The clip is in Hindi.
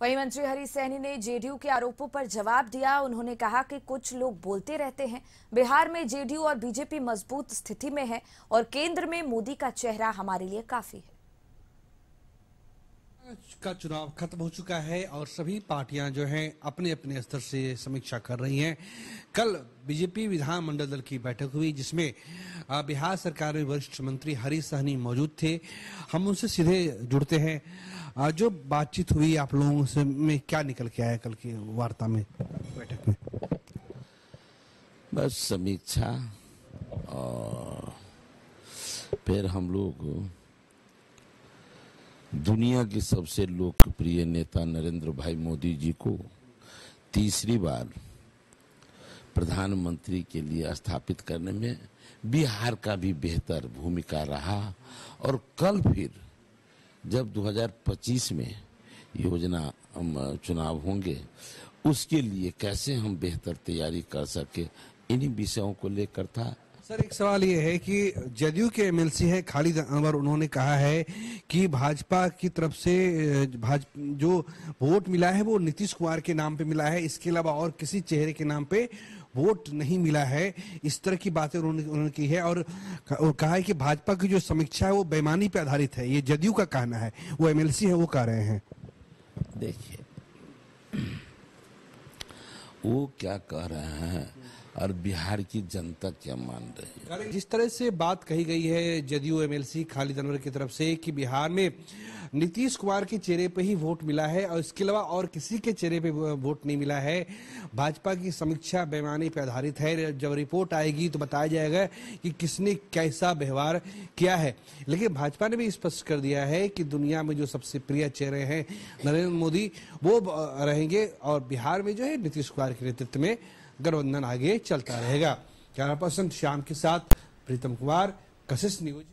वहीं मंत्री हरी सैनी ने जेडीयू के आरोपों पर जवाब दिया। उन्होंने कहा कि कुछ लोग बोलते रहते हैं। बिहार में जेडीयू और बीजेपी मज़बूत स्थिति में है और केंद्र में मोदी का चेहरा हमारे लिए काफ़ी है। का चुनाव खत्म हो चुका है और सभी पार्टियाँ जो हैं अपने अपने स्तर से समीक्षा कर रही हैं। कल बीजेपी विधानमंडल दल की बैठक हुई, जिसमें बिहार सरकार में वरिष्ठ मंत्री हरी सहनी मौजूद थे। हम उनसे सीधे जुड़ते हैं। जो बातचीत हुई आप लोगों से में क्या निकल के आया कल की वार्ता में, बैठक में? बस समीक्षा और फिर हम लोग दुनिया के सबसे लोकप्रिय नेता नरेंद्र भाई मोदी जी को तीसरी बार प्रधानमंत्री के लिए स्थापित करने में बिहार का भी बेहतर भूमिका रहा और कल फिर जब 2025 में योजना चुनाव होंगे, उसके लिए कैसे हम बेहतर तैयारी कर सके, इन्हीं विषयों को लेकर था सर, एक सवाल ये है कि जदयू के एमएलसी है खालिद अनवर, उन्होंने कहा है कि भाजपा की तरफ़ से भाज, जो वोट मिला है वो नीतीश कुमार के नाम पे मिला है। इसके अलावा और किसी चेहरे के नाम पे वोट नहीं मिला है। इस तरह की बातें उन्होंने उन्होंने की है और कहा है कि भाजपा की जो समीक्षा है वो बेमानी पे आधारित है। ये जदयू का कहना है। वो एमएलसी है, वो कह रहे हैं। देखिए, वो क्या कह रहे हैं? और बिहार की जनता क्या मान रही है? जिस तरह से बात कही गई है जदयू एमएलसी खालिद अनवर की तरफ़ से कि बिहार में नीतीश कुमार के चेहरे पे ही वोट मिला है और इसके अलावा और किसी के चेहरे पे वोट नहीं मिला है। भाजपा की समीक्षा बेमानी पर आधारित है। जब रिपोर्ट आएगी तो बताया जाएगा कि किसने कैसा व्यवहार किया है। लेकिन भाजपा ने भी स्पष्ट कर दिया है कि दुनिया में जो सबसे प्रिय चेहरे हैं नरेंद्र मोदी, वो रहेंगे और बिहार में जो है नीतीश कुमार के नेतृत्व में गठबंधन आगे चलता रहेगा। ग्यारह परसेंट शाम के साथ प्रीतम कुमार कशिश न्यूज़।